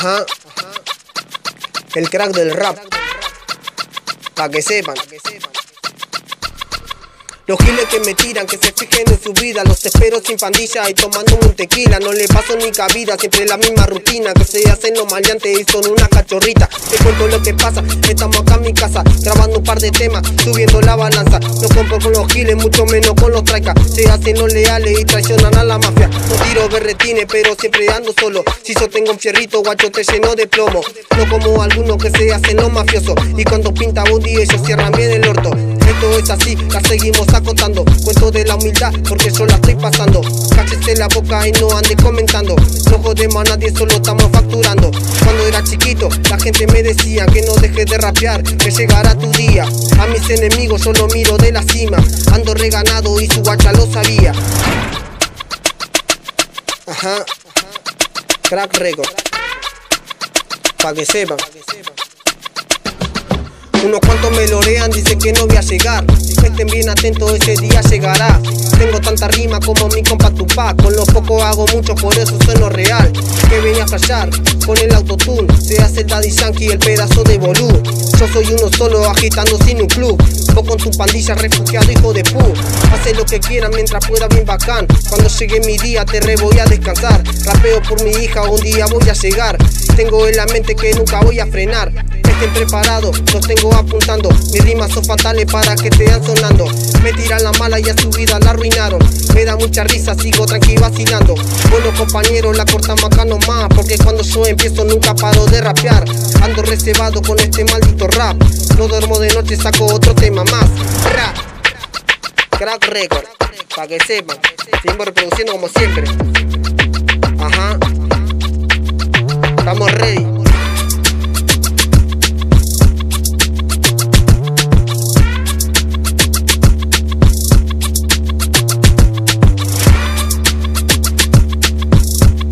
Ajá. El crack del rap. Pa' que sepan. Los giles que me tiran, que se fijen en su vida. Los espero sin pandilla y tomando un tequila. No le paso ni cabida, siempre la misma rutina. Que se hacen los maleantes y son una cachorrita. Te cuento lo que pasa, estamos acá en mi casa Grabando un par de temas, subiendo la balanza. No compro con los giles, mucho menos con los traicas. Se hacen los leales y traicionan a la mafia. No tiro berretines, pero siempre ando solo. Si yo tengo un fierrito, guacho te lleno de plomo. No como algunos que se hacen los mafiosos. Y cuando pinta un día ellos cierran bien el orto esto es así, la seguimos acotando. Cuento de la humildad porque yo la estoy pasando. Cáchese la boca y no ande comentando. No jodemos a nadie, solo estamos facturando. Cuando era chiquito, la gente me decía que no dejes de rapear, que llegará tu día. A mis enemigos yo lo miro de la cima. Ando reganado y su guacha lo sabía. Ajá. Crack record. Pa' que sepan. Unos cuantos me lorean, dicen que no voy a llegar. Estén bien atentos, ese día llegará. Tengo tanta rima como mi compa Tupac. Con lo poco hago mucho, por eso sueno real. Que venía a fallar con el autotune. Se hace el Daddy Yankee, el pedazo de bolú. Yo soy uno solo agitando sin un club. Vos con tu pandilla refugiado, hijo de pu. Hace lo que quieras mientras pueda, bien bacán. Cuando llegue mi día, te re voy a descansar. Rapeo por mi hija, un día voy a llegar. Tengo en la mente que nunca voy a frenar. Estén preparados, los tengo apuntando. Mis rimas son fatales para que te sonando. Me tiran la mala y a su vida la arruinaron. Me da mucha risa, sigo tranquilo vacilando. Bueno, compañeros, la cortamos acá nomás. Porque cuando yo empiezo nunca paro de rapear. Ando reservado con este maldito rap. No duermo de noche, saco otro tema más. Rap. Crack Record, para que sepan. Sigo reproduciendo como siempre. Ajá.